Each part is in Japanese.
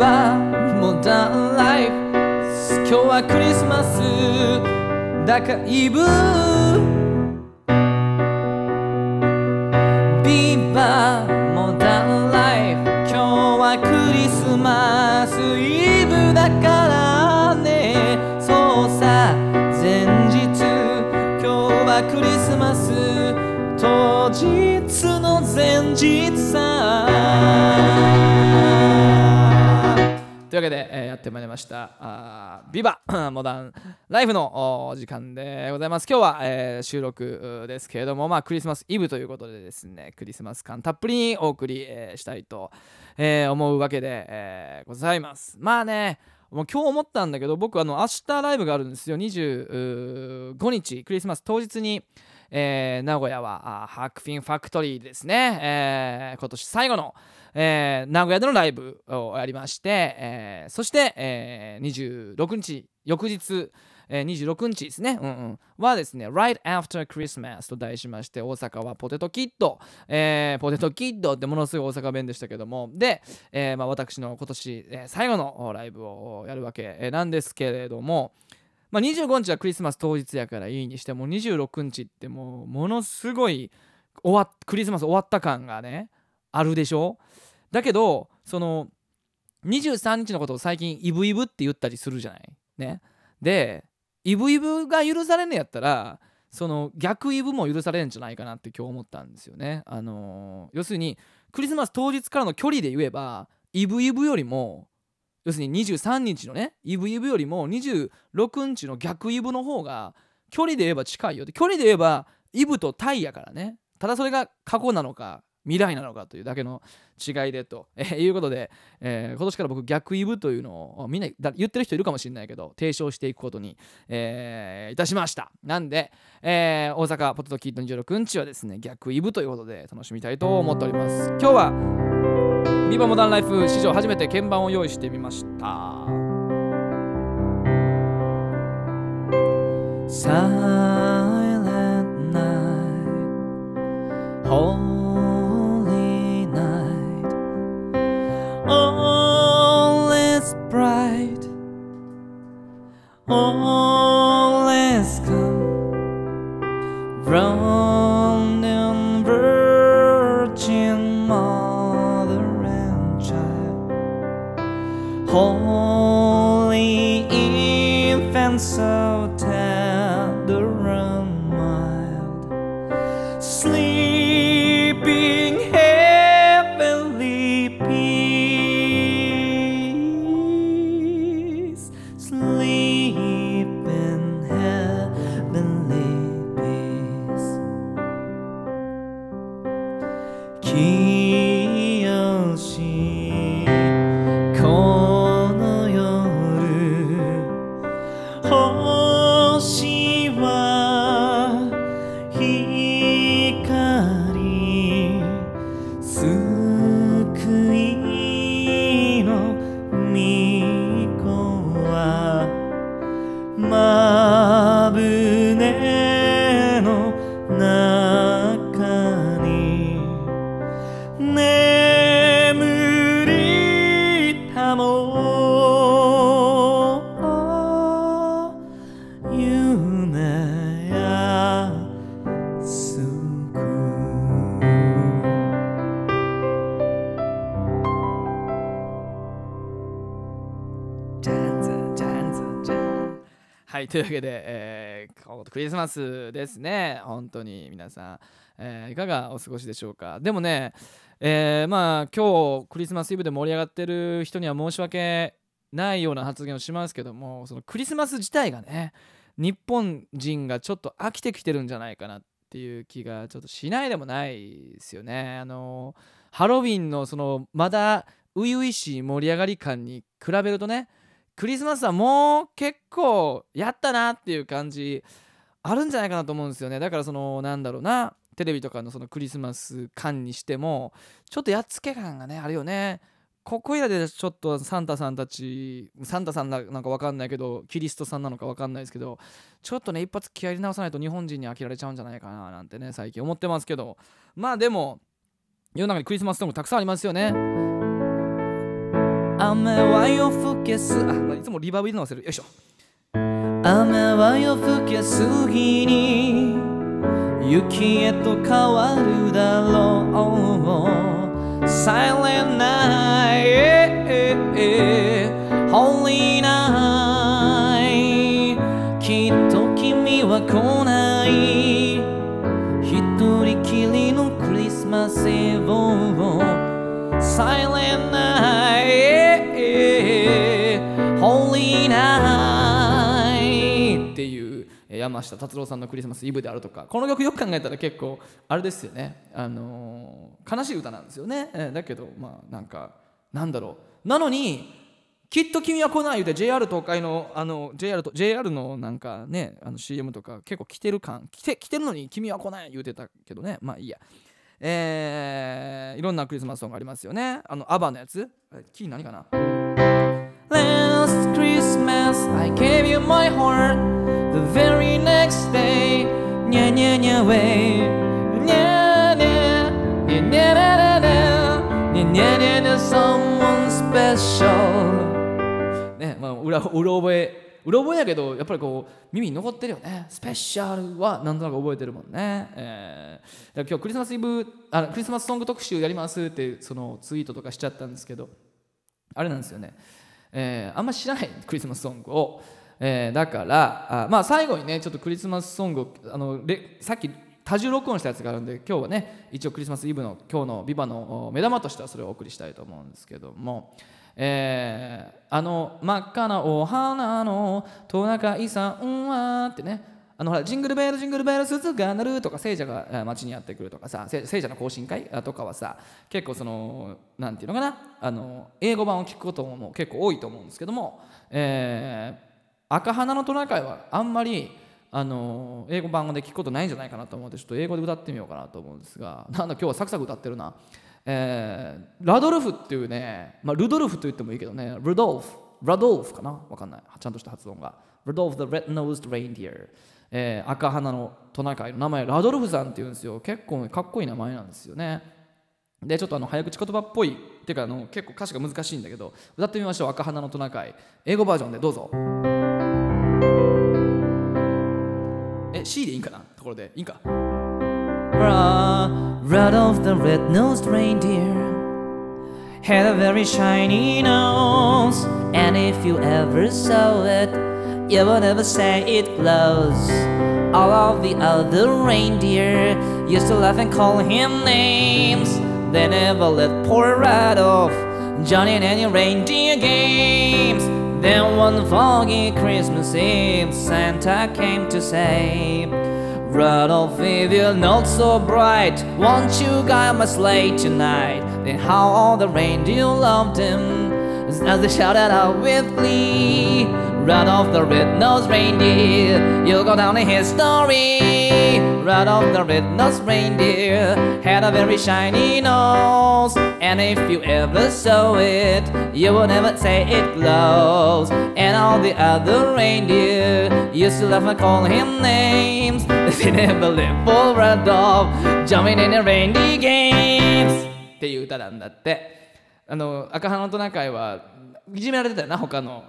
モダンライフ。今日はクリスマス。だからイブ。ビーバーモダンライフ。今日はクリスマスイブだからね。そうさ前日。今日はクリスマス。当日の前日さ。わけで、えーやってまいりました。あービバ モダンライフのお時間でございます。今日は、えー収録ですけれどもまあクリスマスイブということでですねクリスマス感たっぷりにお送り、えーしたいと、え思うわけで、えございます。まあねもう今日思ったんだけど僕あの明日ライブがあるんですよ。25日クリスマス当日に、えー名古屋はハークフィンファクトリーですね、えー今年最後の、えー名古屋でのライブをやりまして、えそして、えー26日翌日えー26日ですね、うんうん、はですね、Right After Christmas と題しまして、大阪はポテトキッド、えーポテトキッドってものすごい大阪弁でしたけども、で、えーまあ、私の今年、え最後のライブをやるわけなんですけれども、まあ、25日はクリスマス当日やからいいにしても26日ってもうものすごい終わクリスマス終わった感がねあるでしょ？だけどその23日のことを最近イブイブって言ったりするじゃない？ね？でイブイブが許されんのやったらその逆イブも許されるんじゃないかなって今日思ったんですよね。あのー要するにクリスマス当日からの距離で言えばイブイブよりも要するに23日のねイブイブよりも26日の逆イブの方が距離で言えば近いよって。距離で言えばイブとタイやからね。ただそれが過去なのか未来なのかというだけの違いでと、えー いうことで、えー今年から僕逆イブというのをみんな言ってる人いるかもしれないけど提唱していくことに、えーいたしました。なんで、えー大阪ポテトキッド26日はですね逆イブということで楽しみたいと思っております。今日はビバモダンライフ史上初めて鍵盤を用意してみました。Silent night, all 听。というわけで、えー、クリスマスですね。本当に皆さん、えーいかがお過ごしでしょうか？でもね、えーまあ今日クリスマスイブで盛り上がってる人には申し訳ないような発言をしますけどもそのクリスマス自体がね日本人がちょっと飽きてきてるんじゃないかなっていう気がちょっとしないでもないですよね。あのハロウィンのそのまだ初々しい盛り上がり感に比べるとねクリスマスはもう結構やったなっていう感じあるんじゃないかなと思うんですよね。だからそのなんだろうなテレビとかのそのクリスマス感にしてもちょっとやっつけ感がねあるよね。ここいらでちょっとサンタさんたちサンタさんなんか分かんないけどキリストさんなのか分かんないですけどちょっとね一発気合い直さないと日本人に飽きられちゃうんじゃないかななんてね最近思ってますけど。まあでも世の中にクリスマスソングたくさんありますよね。雨は夜更けす。あ、いつもリバーブ入れ直せる。よいしょ。雨は夜更けすぎに雪へと変わるだろう。Silent night Holy night きっと君は来ない。一人きりのクリスマスイブを。Silent night 山下達郎さんのクリスマスイブであるとか。この曲よく考えたら結構あれですよね、あのー悲しい歌なんですよね、えーだけどまあなんかなんだろう。なのにきっと君は来ない言うて JR 東海のあの JR, と JR のなんかねあの CM とか結構来てる感来て来てるのに君は来ない言うてたけどね。まあいいや。えーいろんなクリスマスソングありますよね。あのアバのやつ。キー何かな？Last Christmas I gave you my heart. Very next day. にゃにゃにゃ way にゃにゃにゃにゃにゃにゃにゃにゃにゃ Someone special. ねまあ裏うろ覚えうろ覚えやけどやっぱりこう耳に残ってるよねスペシャルはなんとなく覚えてるもんね、えーだから今日クリスマスイブあクリスマスソング特集やりますってそのツイートとかしちゃったんですけどあれなんですよね、えーあんま知らないクリスマスソングを、えーだからあまあ最後にねちょっとクリスマスソングあのレさっき多重録音したやつがあるんで今日はね一応クリスマスイブの今日の「ビバの目玉としてはそれをお送りしたいと思うんですけども、えーあの真っ赤なお花のトナカイさんはってねあのほらジングルベールジングルベール鈴が鳴るとか聖者が街にやってくるとかさ聖者の行進会とかはさ結構そのなんていうのかなあの英語版を聞くことも結構多いと思うんですけども、えー赤花のトナカイはあんまりあの英語版語で聞くことないんじゃないかなと思ってちょっと英語で歌ってみようかなと思うんですが なんだ今日はサクサク歌ってるな、えーラドルフっていうね、まあ、ルドルフと言ってもいいけどねルドルフラドルフかな？わかんない。ちゃんとした発音が。ルドルフ the red-nosed reindeer えー赤鼻のトナカイの名前。ラドルフさんっていうんですよ。結構かっこいい名前なんですよね。でちょっとあの早口言葉っぽい。っていうかあの結構歌詞が難しいんだけど歌ってみましょう。赤鼻のトナカイ。英語バージョンでどうぞ。え C でいいんかなところでいいんか Rudolph the red-nosed reindeer had a very shiny nose and if you ever saw it you would never say it glows all of the other reindeer used to laugh and call him names they never let poor Rudolph join in any reindeer games then one foggy Christmas Eve Santa came to say Rudolph, if you're not so bright, won't you guide my sleigh tonight? Then how all the reindeer loved him as they shouted out with glee. Rudolph the red-nosed reindeer, you'll go down in history. Rudolph the red-nosed reindeer had a very shiny nose, and if you ever saw it, you would never say it glows. All the other reindeer used to laugh and call him names. They never lived for Rudolph, jumping in the reindeer games. っていう歌なんだって。あの赤鼻のトナカイはいじめられてたよな他の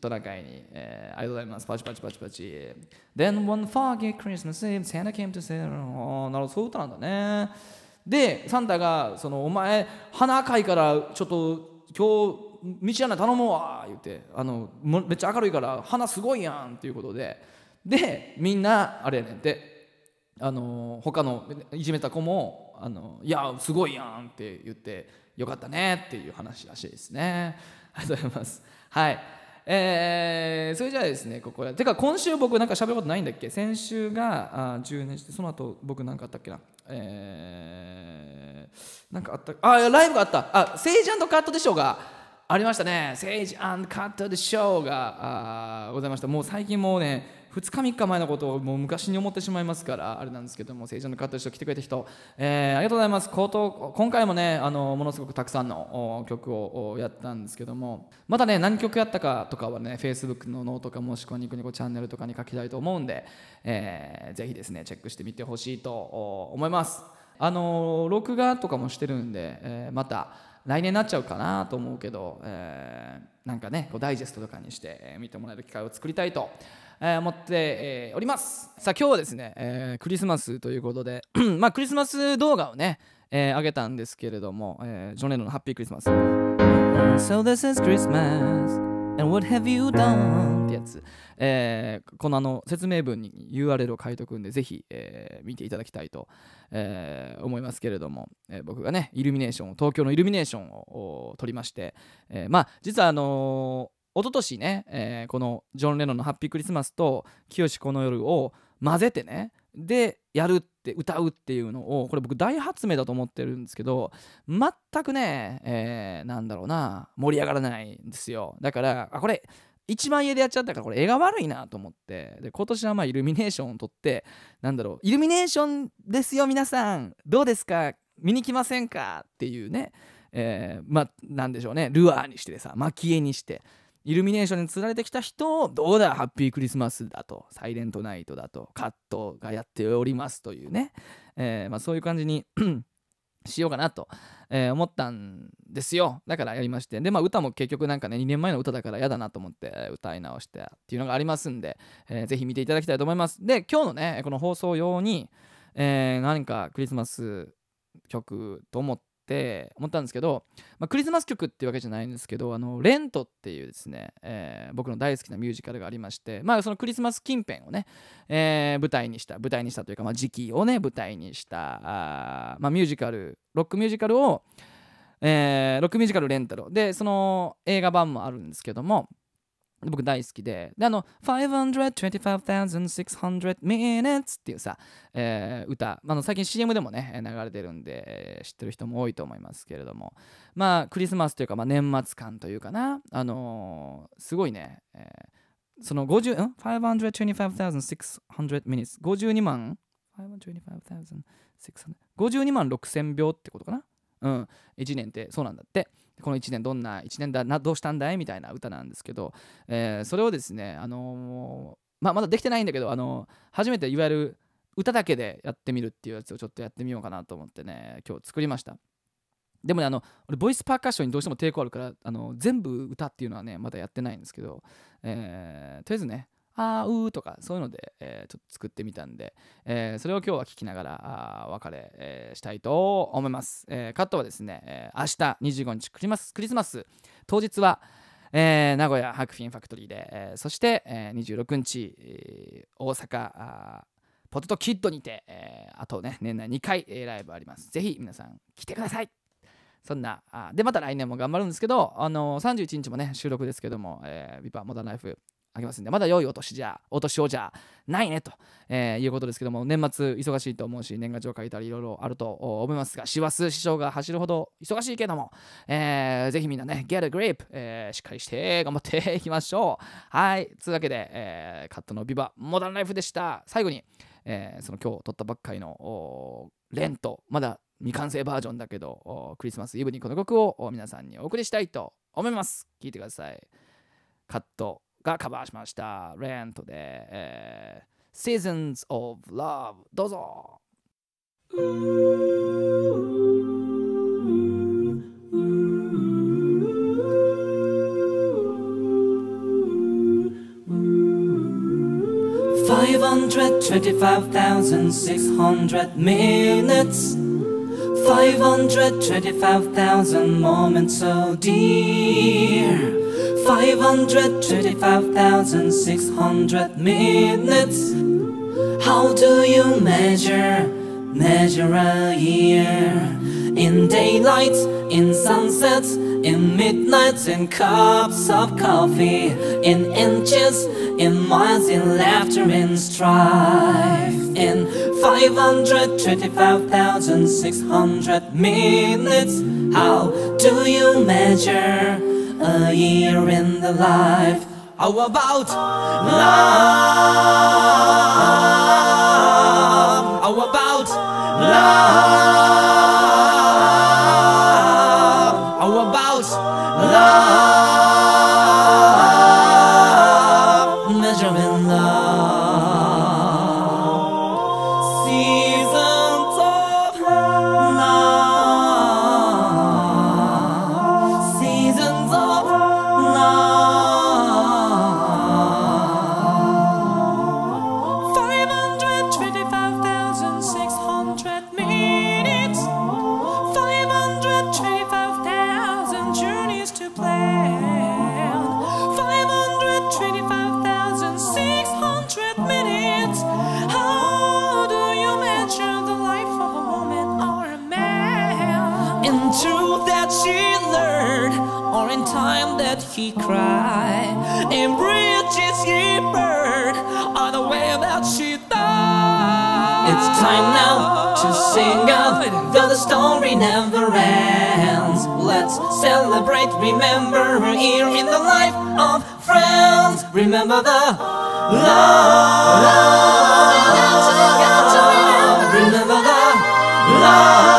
トナカイに、えーありがとうございますパチパチパチパチ Then one foggy Christmas Eve Santa came to say あーなるほどそういう歌なんだねでサンタがそのお前鼻赤いからちょっと今日道案内頼もうわ言ってあのめっちゃ明るいから花すごいやんっていうことで。でみんなあれやねんってあの他のいじめた子もあの「いやすごいやん」って言って「よかったね」っていう話らしいですね。ありがとうございます。はい。えーそれじゃあですねここでてか今週僕なんか喋ることないんだっけ？先週があ10年してその後僕なんかあったっけな？えーなんかあったあライブがあったあセージカットでしょうがありましたね。セージカットでしょうがあございました。もう最近もうね、2日3日前のことをもう昔に思ってしまいますから、あれなんですけども、セージカットでショー来てくれた人、えーありがとうございます。今回もね、あのものすごくたくさんの曲をやったんですけども、またね、何曲やったかとかはね、Facebook のノートかもしくはニコニコチャンネルとかに書きたいと思うんで、えーぜひですね、チェックしてみてほしいと思います。あの録画とかもしてるんで、えーまた来年になっちゃうかなと思うけど、えーなんかねこうダイジェストとかにして、見てもらえる機会を作りたいと、えー思って、えーおります。さあ今日はですね、えークリスマスということで まあクリスマス動画をね、えー上げたんですけれども、えージョン・レノンの「ハッピークリスマス」So this is Christmas and what have you done? ってやつ、えーこのあの説明文に URL を書いとくんでぜひ、えー見ていただきたいと、えー思いますけれども、えー僕がねイルミネーションを東京のイルミネーションをお撮りまして、えーまあ実はあのー一昨年ね、えーこのジョン・レノンの「ハッピークリスマス」と「清この夜」を混ぜてねでやるって歌うっていうのをこれ僕大発明だと思ってるんですけど全くね、えーなんだろうな盛り上がらないんですよ。だからあこれ一番家でやっちゃったからこれ絵が悪いなと思ってで今年はまあイルミネーションを撮ってなんだろうイルミネーションですよ皆さん。どうですか？見に来ませんか？っていうね、えーまあなんでしょうね。ルアーにしてさ蒔絵にして。イルミネーションに釣られてきた人をどうだハッピークリスマスだとサイレントナイトだとカットがやっておりますというね、えーまあ、そういう感じに しようかなと、えー思ったんですよ。だからやりまして。でまあ歌も結局なんかね2年前の歌だから嫌だなと思って歌い直してっていうのがありますんで、えーぜひ見ていただきたいと思います。で今日のねこの放送用に、えー何かクリスマス曲と思っって思ったんですけど、まあ、クリスマス曲っていうわけじゃないんですけど「あのレント」っていうですね、えー僕の大好きなミュージカルがありましてまあそのクリスマス近辺をね、えー舞台にした舞台にしたというか、まあ、時期をね舞台にしたあまあ、ミュージカルロックミュージカルを、えーロックミュージカルレンタルでその映画版もあるんですけども僕大好きで。であの525,600 minutes っていうさ、えー歌、あの最近 CM でもね流れてるんで、えー知ってる人も多いと思いますけれども。まあクリスマスというか、まあ、年末感というかな。あのーすごいね、えーその50ん？525,600 minutes 52万？525,600 52万6000秒ってことかな？うん。1年ってそうなんだって。この1年どんな1年だなどうしたんだい？みたいな歌なんですけど、えーそれをですねあのーまあまだできてないんだけどあのー初めていわゆる歌だけでやってみるっていうやつをちょっとやってみようかなと思ってね今日作りました。でもねあの俺ボイスパーカッションにどうしても抵抗あるからあの全部歌っていうのはねまだやってないんですけど、えーとりあえずねあーうーとかそういうので、えーちょっと作ってみたんで、えーそれを今日は聞きながらあーお別れ、えーしたいと思います、えーカットはですね、えー明日25日クリマスクリスマス。当日は、えー名古屋ハクフィンファクトリーで、えーそして、えー26日、えー大阪ポテトキッドにて、えーあとね年内2回、えーライブあります。ぜひ皆さん来てください。そんなあでまた来年も頑張るんですけど、あの31日もね収録ですけども、えービバモダンライフあげますんで。まだ良いお年じゃお年をじゃないねと、えーいうことですけども年末忙しいと思うし年賀状書いたりいろいろあると思いますが師走師匠が走るほど忙しいけども、えーぜひみんなね get a grip、えーしっかりして頑張っていきましょう。はい。というわけで、えーカットのビバモダンライフでした。最後に、えーその今日撮ったばっかりのレントまだ未完成バージョンだけどクリスマスイブにこの曲を皆さんにお送りしたいと思います。聴いてください。カット。がカバーしましたレントで、えー Seasons of Love どうぞ525,600 minutes 525,000 moments so dear 525,600 minutes How do you measure, measure a year? In daylight, in sunsets, in midnights, in cups of coffee, in inches, in miles, in laughter, in strife, in 525,600 minutes. How do you measure a year in the life? How about love? How about love? She learned, or in time that he cried. In bridges he burned, on the way that she died. It's time now to sing out, though the story never ends. Let's celebrate, remember her here in the life of friends. Remember the love. Remember the love.